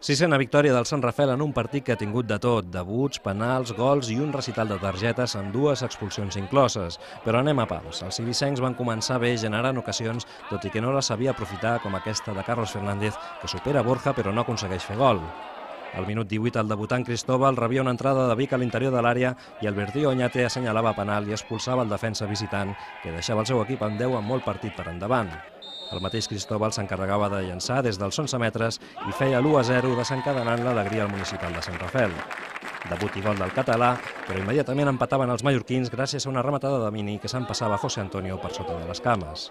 Sisena victòria del Sant Rafel en un partit que ha tingut de tot, debuts, penals, gols i un recital de targetes amb dues expulsions incloses. Però anem a pams. Els civicencs van començar bé generant ocasions, tot i que no les sabia aprofitar com aquesta de Carlos Fernández, que supera Borja però no aconsegueix fer gol. Al minut 18, el debutant Cristóbal rebia una entrada de Vic a l'interior de l'àrea i Albertí Oñate assenyalava penal i expulsava el defensa visitant, que deixava el seu equip en 10 amb molt partit per endavant. El mateix Cristóbal s'encarregava de llançar des dels 11 metres i feia l'1-0 desencadenant l'alegria al municipal de Sant Rafel. Debut i gol del català, però immediatament empataven els mallorquins gràcies a una rematada de Mini que s'empassava José Antonio per sota de les cames.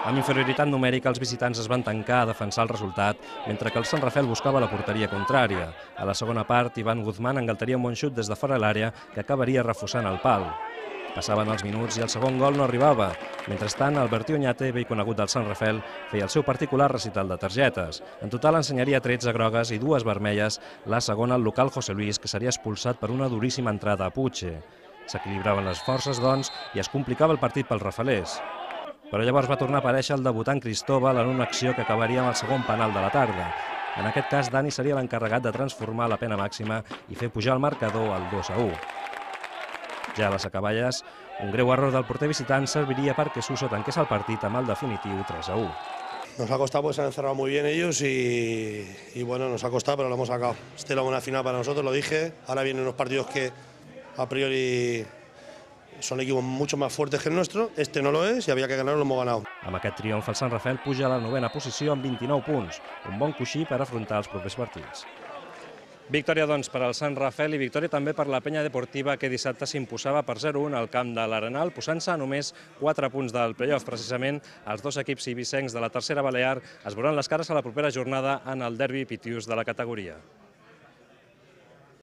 Amb inferioritat numèrica, els visitants es van tancar a defensar el resultat, mentre que el Sant Rafel buscava la porteria contrària. A la segona part, Ivan Guzmán engaltaria un bon xut des de fora l'àrea que acabaria refusant el pal. Passaven els minuts i el segon gol no arribava. Mentrestant, Albertí Oñate, vell conegut del Sant Rafel, feia el seu particular recital de targetes. En total ensenyaria 13 grogues i dues vermelles, la segona al local José Luis, que seria expulsat per una duríssima entrada a Puig. S'equilibraven les forces, doncs, i es complicava el partit pels rafalers. Però llavors va tornar a aparèixer el debutant Cristóbal en una acció que acabaria amb el segon penal de la tarda. En aquest cas, Dani seria l'encarregat de transformar la pena màxima i fer pujar el marcador al 2 a 1. Ja a les acaballes, un greu error del porter visitant serviria perquè Suso tanqués el partit amb el definitiu 3 a 1. Nos ha costado, pues se han encerrado muy bien ellos y, y, bueno, nos ha costado, pero lo hemos sacado. Esta era una final para nosotros, lo dije. Ahora vienen unos partidos que a priori són equipos mucho más fuertes que el nuestro. Este no lo es y había que ganar, lo hemos ganado. Amb aquest triomf, el Sant Rafel puja a la novena posició amb 29 punts, un bon coixí per afrontar els propers partits. Victòria, doncs, per al Sant Rafel i victòria també per la penya deportiva que dissabte s'imposava per 0-1 al camp de l'Arenal, posant-se només 4 punts del playoff. Precisament, els dos equips ibicencs de la tercera Balear es veuran les cares a la propera jornada en el derbi pitius de la categoria.